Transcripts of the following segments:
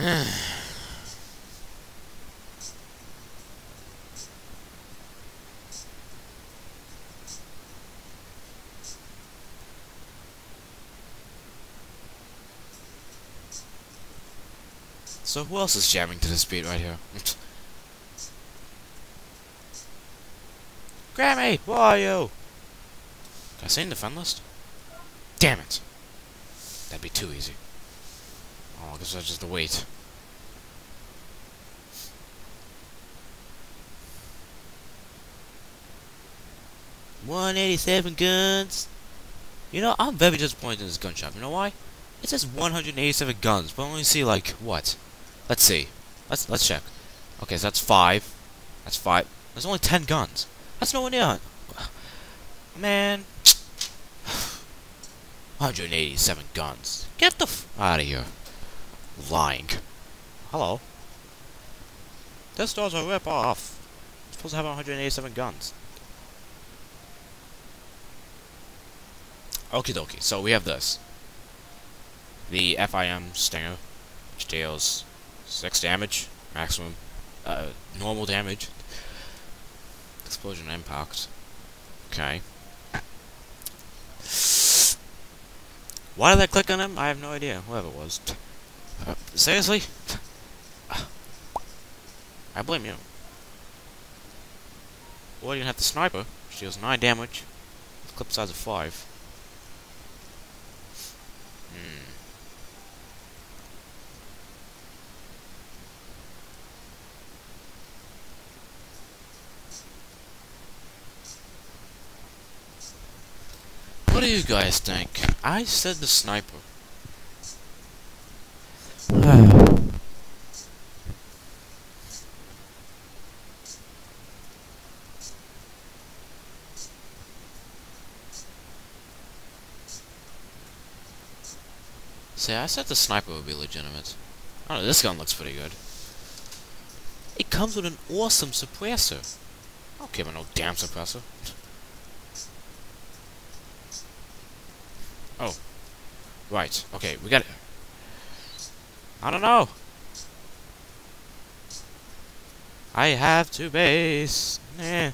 so who else is jamming to this beat right here? Grammy, where are you? I say in the friend list? Damn it! That'd be too easy. Oh, I guess I just to wait. One eighty-seven guns. You know, I'm very disappointed in this gun shop. You know why? It says 187 guns, but I only see like what? Let's see. Let's let's check. Okay, so that's five. That's five. There's only ten guns. That's nowhere near. Man. 187 guns. Get the f out of here. Lying. Hello. This door's a rip off. Supposed to have 187 guns. Okie dokie, so we have this. The FIM Stinger, which deals 6 damage, maximum, uh, normal damage, explosion impact. Okay. Why did I click on him? I have no idea. Whoever it was. Uh, seriously? I blame you. Well, you have the sniper. She deals 9 damage. Clip size of 5. You guys think? I said the sniper. See, I said the sniper would be legitimate. This gun looks pretty good. It comes with an awesome suppressor. I don't care about no damn suppressor. Oh. Right, okay, we got it. I don't know. I have two base. Eh.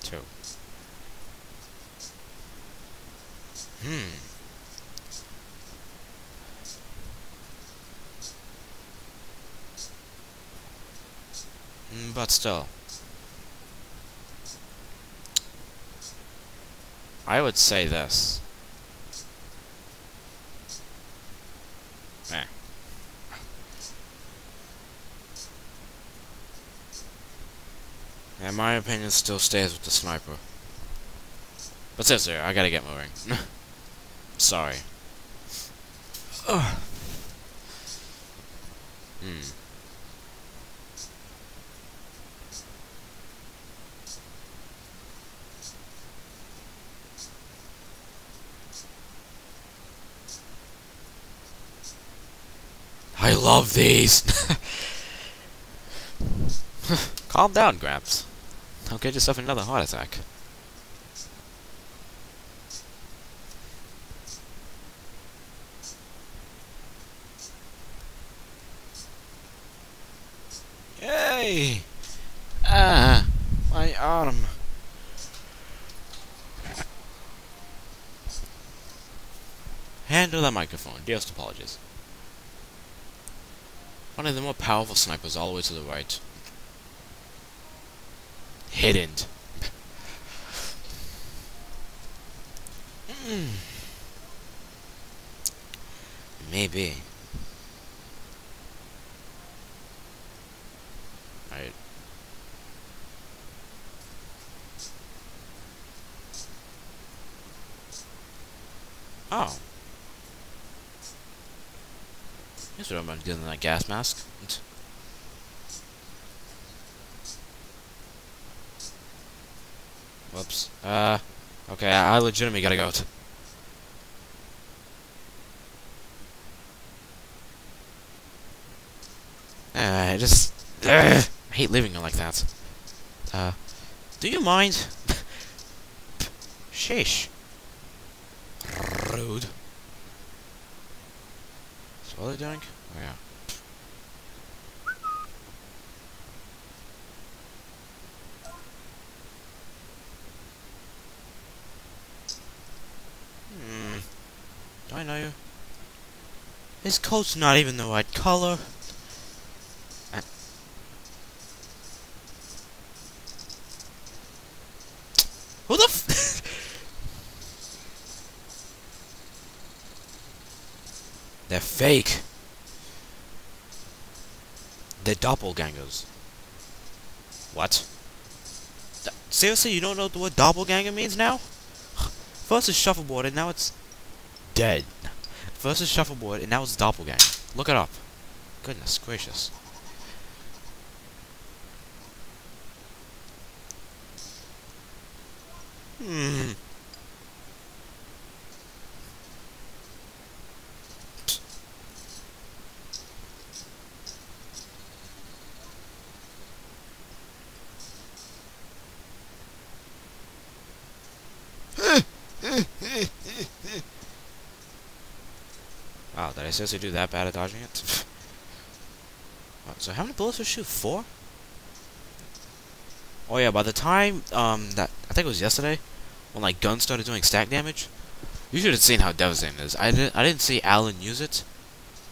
Two. Hmm. Mm, but still. I would say this. Eh. And my opinion still stays with the sniper. But seriously, I gotta get moving. Sorry. Ugh. Hmm. I love these! Calm down, Gramps. Don't get yourself another heart attack. Yay! Ah, my arm. Handle the microphone. Dearest apologies. One of the more powerful snipers all the way to the right. Hidden. Hmm. Maybe. Right. Oh. Here's what I'm gonna do in that gas mask. Whoops. Uh, okay, I legitimately gotta go. Uh, I just... Uh, I hate living like that. Uh, do you mind? Sheesh. Rude. What are they doing? Oh yeah. Hmm. You? His coat's not even the right color. Who the f- They're fake. They're doppelgangers. What? Th- Seriously, you don't know what the word doppelganger means now? First it's shuffleboard and now it's dead. It's shuffleboard and now it's doppelganger. Look it up. Goodness gracious. Hmm. Wow, did I seriously do that bad at dodging it? So how many bullets did shoot? Four? Oh yeah, by the time, um, that, I think it was yesterday, when like guns started doing stack damage, you should have seen how devastating it is. I didn't, I didn't see Alan use it,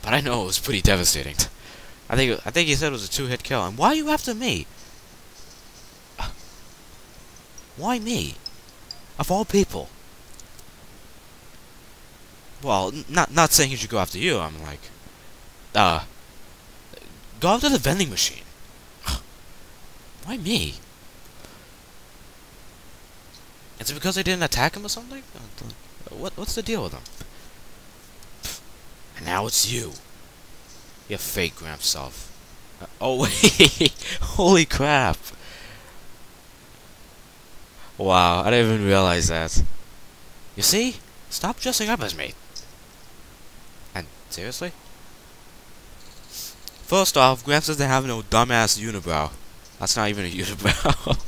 but I know it was pretty devastating. I think, I think he said it was a two-hit kill, and why are you after me? Why me? Of all people. Well, not not saying he should go after you. I'm like, uh, go after the vending machine. Why me? Is it because I didn't attack him or something? Uh, What what's the deal with him? And now it's you. You fake Gramp self. Uh, oh wait! Holy crap! Wow, I didn't even realize that. You see? Stop dressing up as me. Seriously? First off, Gramps doesn't have no dumbass unibrow. That's not even a unibrow.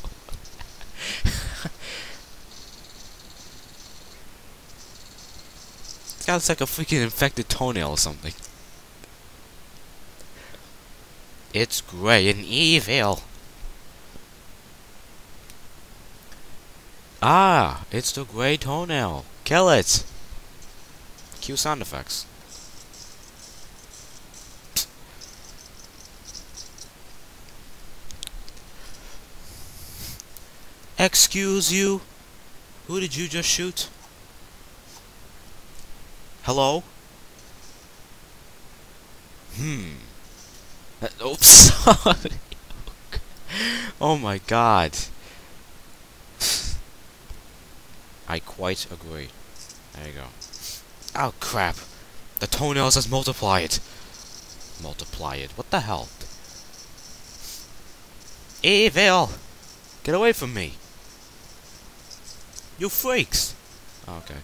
It's got like a freaking infected toenail or something. It's gray and evil. Ah, it's the gray toenail. Kill it. Cue sound effects. Excuse you? Who did you just shoot? Hello? Hmm. Oops, sorry. oh my god. I quite agree. There you go. Oh crap. The toenails has multiplied. Multiply it. What the hell? Evil! Get away from me! You freaks! Okay.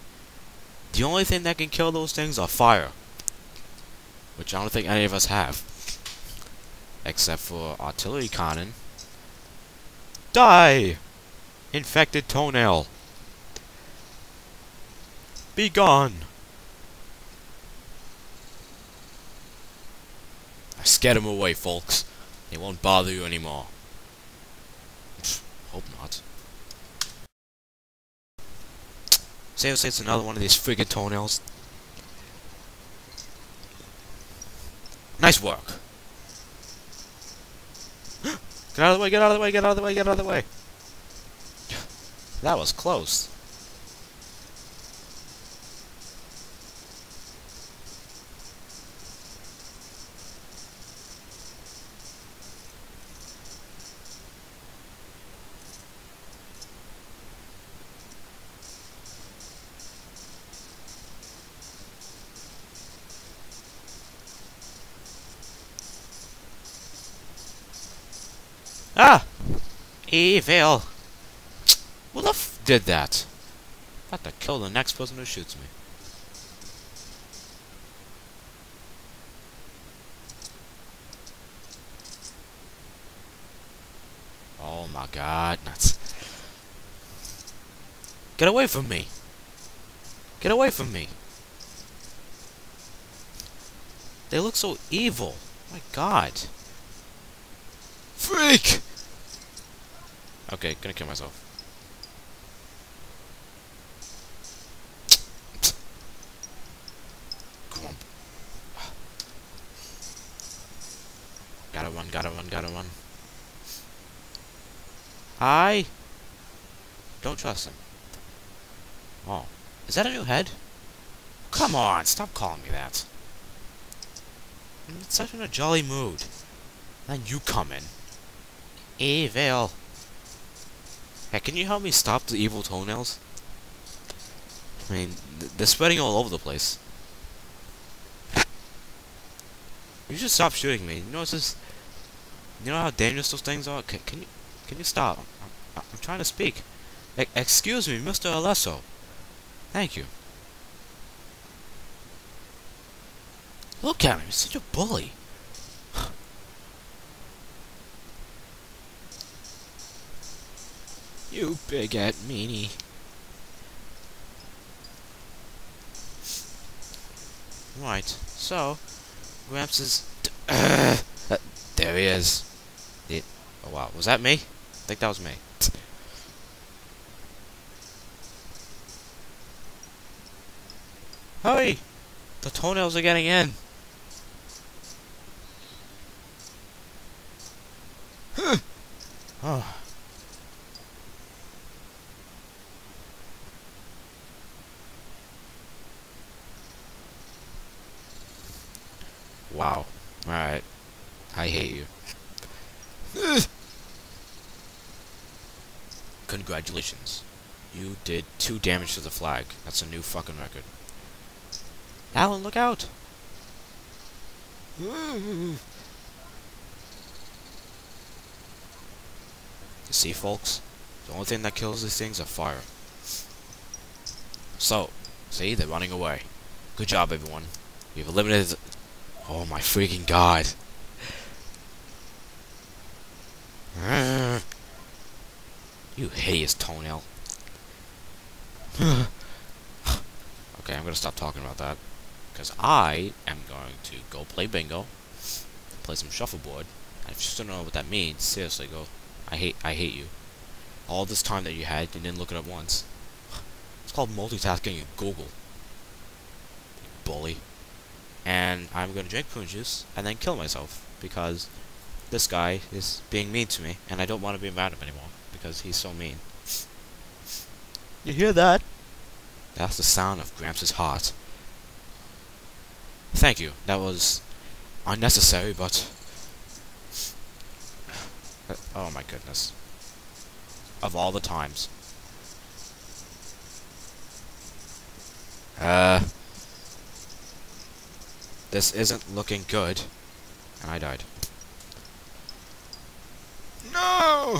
The only thing that can kill those things are fire. Which I don't think any of us have. Except for artillery cannon. Die! Infected toenail. Be gone! I scared him away, folks. They won't bother you anymore. Pfft, Hope not. Seriously, it's another one of these friggin' toenails. Nice work. Get out of the way, get out of the way, get out of the way, get out of the way. That was close. Ah! Evil! Who the f did that? Have to kill the next person who shoots me. Oh my god, nuts. Get away from me! Get away from me! They look so evil. My god. Freak! Okay, gonna kill myself. Gotta run, gotta run, gotta run. I don't trust him. Oh. Is that a new head? Come on, stop calling me that. I'm in such in a jolly mood. Then you come in. Evil. Hey, can you help me stop the evil toenails? I mean, th they're spreading all over the place. You should stop shooting me. You know, it's just... You know how dangerous those things are? Can, can you... Can you stop? I'm, I'm trying to speak. E excuse me, Mr. Alesso. Thank you. Look at him, he's such a bully. You bigot meanie. Right, so, Gramps is... Uh, there he is. It, oh wow, was that me? I think that was me. Hurry! The toenails are getting in. Huh. oh. Wow. Alright. I hate you. Congratulations. You did two damage to the flag. That's a new fucking record. Alan, look out! You see, folks? The only thing that kills these things are fire. So, see? They're running away. Good job, everyone. We've eliminated... Oh my freaking god. You hideous toenail. okay, I'm gonna stop talking about that. Because I am going to go play bingo, play some shuffleboard. I just don't know what that means, seriously, go. I hate, I hate you. All this time that you had, you didn't look it up once. It's called multitasking you Google. And I'm going to drink prune juice and then kill myself because this guy is being mean to me and I don't want to be around him anymore because he's so mean. You hear that? That's the sound of Gramps' heart. Thank you. That was unnecessary, but... Oh my goodness. Of all the times. Uh... This isn't looking good. And I died. No!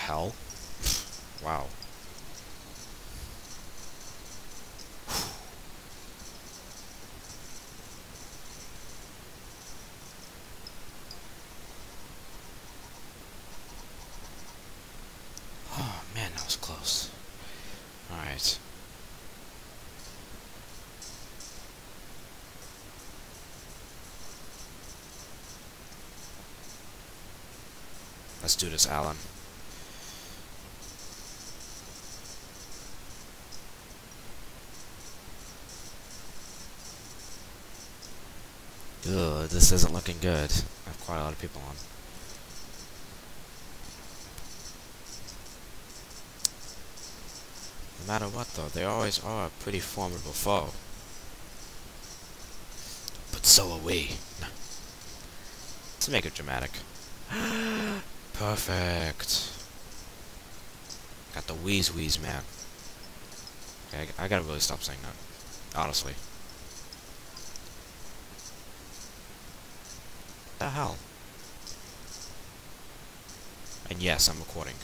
Hell? wow. Oh man, that was close. Alright. Let's do this, Alan. This isn't looking good. I have quite a lot of people on. No matter what, though, they always are a pretty formidable foe. But so are we. Let's make it dramatic. Perfect. Got the wheeze wheeze, man. Okay, I, I gotta really stop saying that. Honestly. The hell? And yes, I'm recording.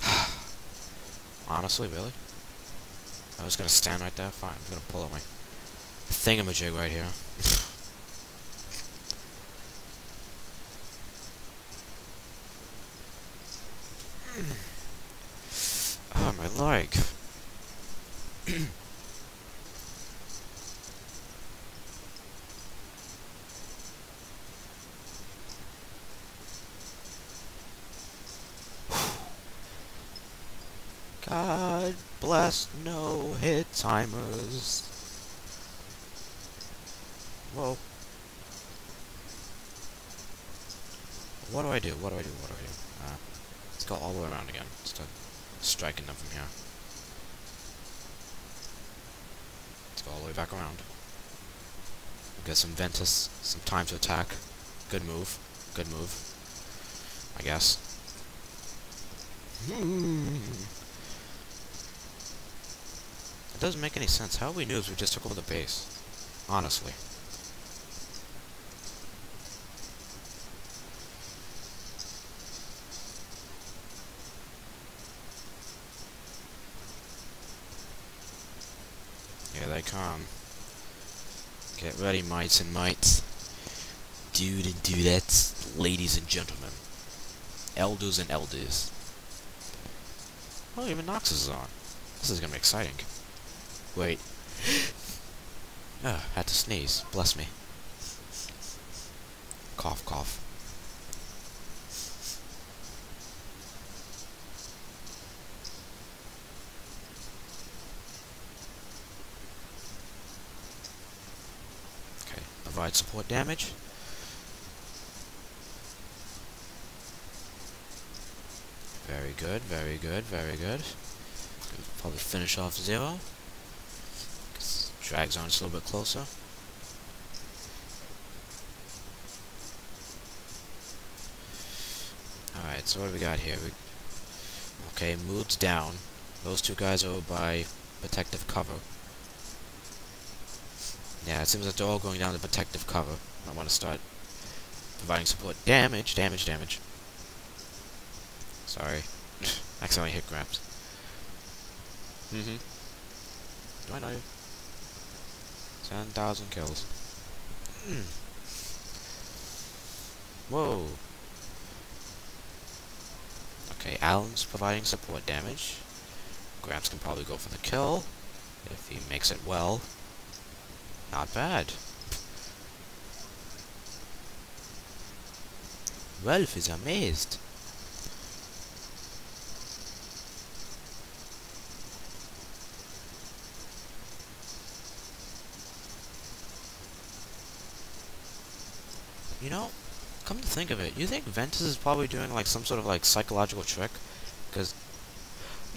Honestly, really? I was gonna stand right there? Fine, I'm gonna pull out my thingamajig right here. oh, my leg. God bless no hit timers. Whoa. What do I do? What do I do? What do I do? Uh, let's go all the way around again. Instead striking them from here. Let's go all the way back around. We'll get some Ventus, some time to attack. Good move. Good move. I guess. It doesn't make any sense. How we knew we just took over the base? Honestly. Here they come. Get ready, mites and mites. Dude and dudettes, ladies and gentlemen. Elders and elders. Oh, even Noxus is on. This is gonna be exciting. Wait. Ah, had to sneeze. Bless me. Cough, cough. Okay, provide support damage. Very good, very good, very good. Probably finish off zero. Drags on just a little bit closer. Alright, so what do we got here? We, okay, moods down. Those two guys are by protective cover. Yeah, it seems like they're all going down to protective cover. I want to start providing support. Damage, damage, damage. Sorry. Accidentally hit Gramps. Mm-hmm. Do I know you? 10,000 kills. Mm. Whoa. Okay, Alan's providing support damage. Gramps can probably go for the kill. If he makes it well. Not bad. Rolf is amazed. You know, come to think of it, you think Ventus is probably doing like some sort of like psychological trick? Because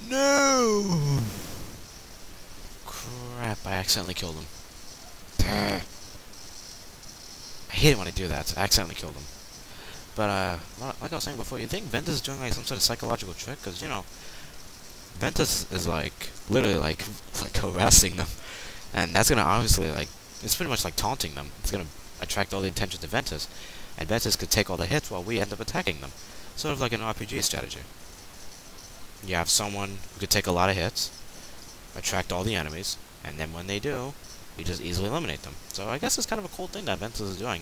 no, crap! I accidentally killed him. I hate it when I do that. I accidentally killed him. But uh, like I was saying before, you think Ventus is doing like some sort of psychological trick? Because you know, Ventus is like literally like like harassing them, and that's gonna obviously like it's pretty much like taunting them. It's gonna attract all the attention to Ventus. and Ventus could take all the hits while we end up attacking them. Sort of like an RPG strategy. You have someone who could take a lot of hits, attract all the enemies, and then when they do, you just easily eliminate them. So I guess it's kind of a cool thing that Ventus is doing.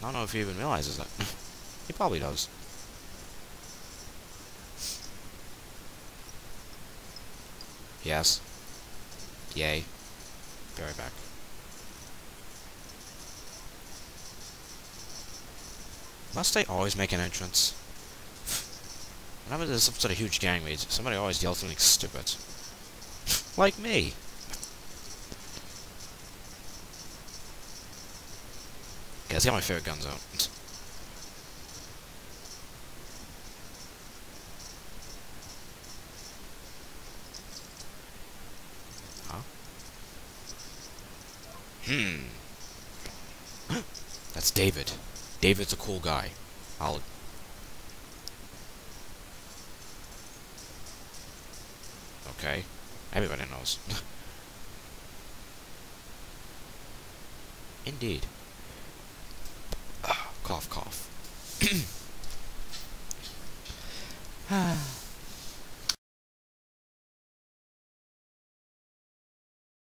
I don't know if he even realizes that. he probably does. Yes. Yay. Be right back. Must they always make an entrance? Whenever there's some sort of huge gang raid, somebody always yells something stupid. like me. Yeah, let's get my favorite guns out. Huh? Hmm. That's David. David's a cool guy. I'll... Okay. Everybody knows. Indeed. cough, cough.